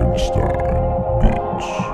Frankenstein, bitch.